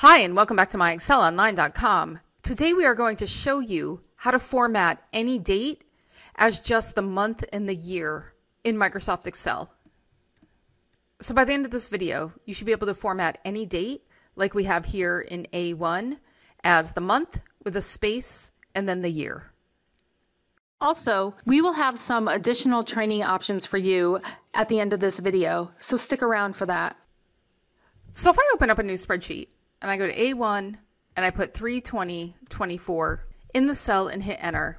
Hi, and welcome back to myexcelonline.com. Today we are going to show you how to format any date as just the month and the year in Microsoft Excel. So by the end of this video, you should be able to format any date like we have here in A1 as the month with a space and then the year. Also, we will have some additional training options for you at the end of this video, so stick around for that. So if I open up a new spreadsheet, and I go to A1 and I put 32024 in the cell and hit enter,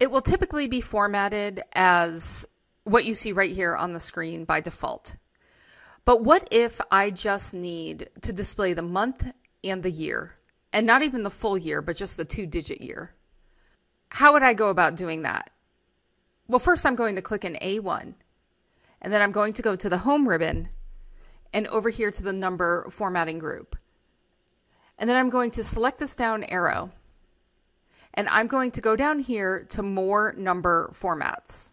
it will typically be formatted as what you see right here on the screen by default. But what if I just need to display the month and the year, and not even the full year, but just the two digit year? How would I go about doing that? Well, first I'm going to click in A1, and then I'm going to go to the Home ribbon and over here to the number formatting group. And then I'm going to select this down arrow. And I'm going to go down here to more number formats.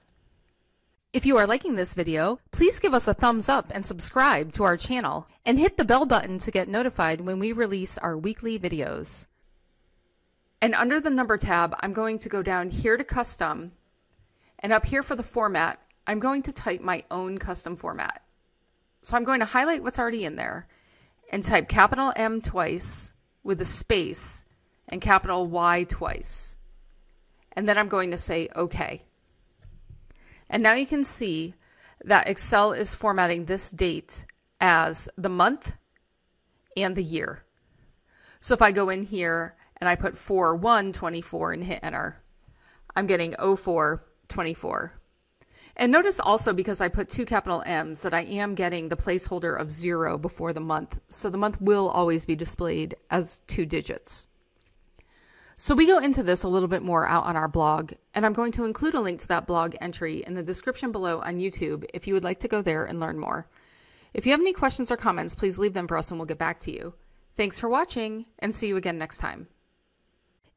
If you are liking this video, please give us a thumbs up and subscribe to our channel and hit the bell button to get notified when we release our weekly videos. And under the number tab, I'm going to go down here to custom and up here for the format, I'm going to type my own custom format. So I'm going to highlight what's already in there and type capital M twice with a space and capital Y twice. And then I'm going to say OK. And now you can see that Excel is formatting this date as the month and the year. So if I go in here and I put 4124 and hit enter, I'm getting 0424. And notice also because I put two capital M's that I am getting the placeholder of zero before the month. So the month will always be displayed as two digits. So we go into this a little bit more out on our blog, and I'm going to include a link to that blog entry in the description below on YouTube if you would like to go there and learn more. If you have any questions or comments, please leave them for us and we'll get back to you. Thanks for watching, and see you again next time.